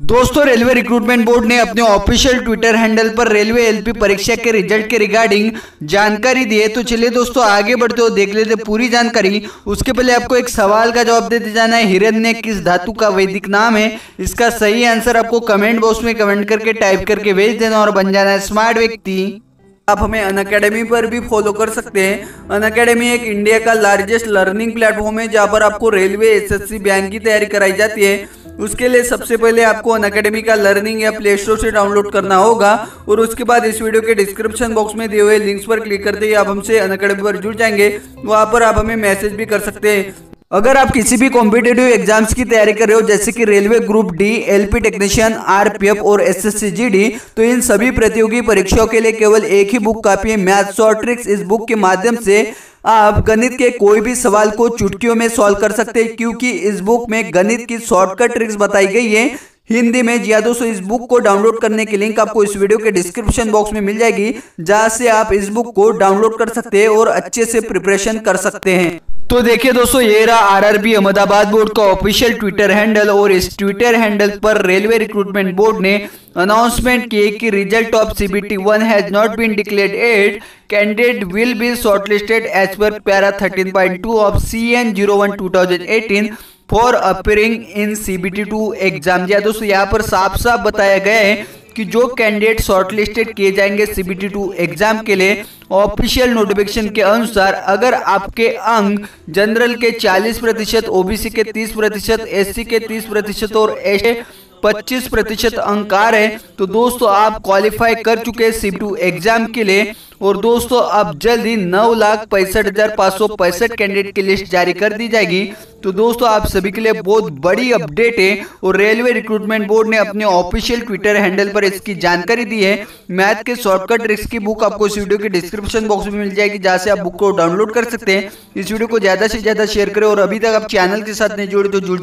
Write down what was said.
दोस्तों, railway recruitment board ने अपने ऑफिशियल ट्विटर हैंडल पर रेलवे एलपी परीक्षा के रिज़ल्ट के रिगार्डिंग जानकारी दी है। तो चलिए दोस्तों, आगे बढ़ते हो देख लेते पूरी जानकारी। उसके पहले आपको एक सवाल का जवाब देते जाना है। हिरण्य किस धातु का वैदिक नाम है? इसका सही आंसर आपको कमेंट बॉक्स में कमेंट करके टाइप करके भेज देना और बन जाना है स्मार्ट व्यक्ति। आप हमें अन अकेडमी पर भी फॉलो कर सकते हैं। अन अकेडमी एक इंडिया का लार्जेस्ट लर्निंग प्लेटफॉर्म है, जहाँ पर आपको रेलवे एसएससी बैंक की तैयारी कराई जाती है। उसके लिए सबसे पहले आपको अन अकेडमी का लर्निंग या प्ले स्टोर से डाउनलोड करना होगा और उसके बाद इस वीडियो के डिस्क्रिप्शन बॉक्स में दिए हुए लिंक्स पर क्लिक करते ही आप हमसे अन अकेडमी पर जुड़ जाएँगे। वहाँ पर आप हमें मैसेज भी कर सकते हैं। अगर आप किसी भी कॉम्पिटेटिव एग्ज़ाम्स की तैयारी कर रहे हो, जैसे कि railway group D LP technician RPF और एसएससी तो इन सभी प्रतियोगी परीक्षाओं के लिए केवल एक ही बुक काफ़ी है। मैथ शॉर्ट ट्रिक्स इस बुक के माध्यम से आप गणित के कोई भी सवाल को चुटकियों में सॉल्व कर सकते हैं, क्योंकि इस बुक में गणित की शॉर्टकट ट्रिक्स बताई गई है। हिंदी में जी हाँ दोस्तों, इस बुक को डाउनलोड करने की लिंक आपको इस वीडियो के डिस्क्रिप्शन बॉक्स में मिल जाएगी, जहाँ से आप इस बुक को डाउनलोड कर सकते हैं और अच्छे से प्रिपरेशन कर सकते हैं। तो देखिए दोस्तों, ये रहा आरआरबी अहमदाबाद बोर्ड का ऑफिशियल ट्विटर हैंडल और इस ट्विटर हैंडल पर रेलवे रिक्रूटमेंट बोर्ड ने अनाउंसमेंट किए कि result of CBT one has not been declared at candidate will be shortlisted as per para 13.2 of C N zero one two thousand eighteen for appearing in CBT two exam दोस्तों, यहाँ पर साफ़ साफ़ बताया गया है कि जो कैंडिडेट शॉर्टलिस्टेड किए जाएँगे सीबीटी टू एग्ज़ाम के लिए ऑफिशियल नोटिफिकेशन के अनुसार अगर आपके अंक जनरल के 40 प्रतिशत ओबीसी के 30 प्रतिशत एससी के 30 प्रतिशत और एस 25 प्रतिशत अंक आ रहे तो दोस्तों आप क्वालिफाई कर चुके हैं सी टू एग्ज़ाम के लिए। और दोस्तों, अब जल्द ही नौ लाख पैंसठ हज़ार पाँच सौ पैंसठ कैंडिडेट की लिस्ट जारी कर दी जाएगी। तो दोस्तों, आप सभी के लिए बहुत बड़ी अपडेट है। और रेलवे रिक्रूटमेंट बोर्ड ने अपने ऑफिशियल ट्विटर हैंडल पर इसकी जानकारी दी है। मैथ के शॉर्टकट ट्रिक्स की बुक आपको इस वीडियो के डिस्क्रिप्शन बॉक्स में मिल जाएगी, जहाँ से आप बुक को डाउनलोड कर सकते हैं। इस वीडियो को ज़्यादा से ज़्यादा शेयर करें और अभी तक आप चैनल के साथ नहीं जुड़े तो जुड़